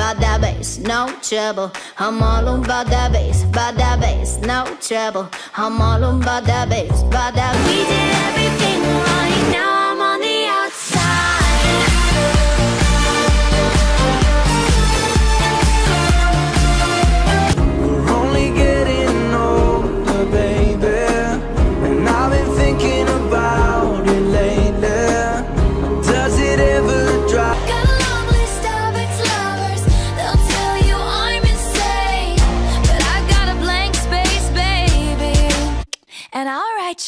about that bass, no trouble. I'm all about that bass, about that bass, no trouble. I'm all about that bass, about that. We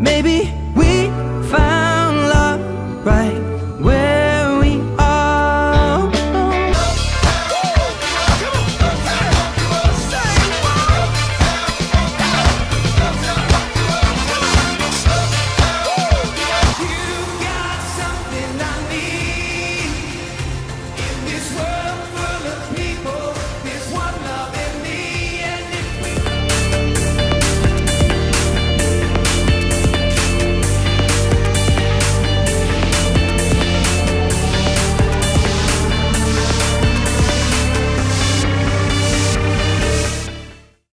Maybe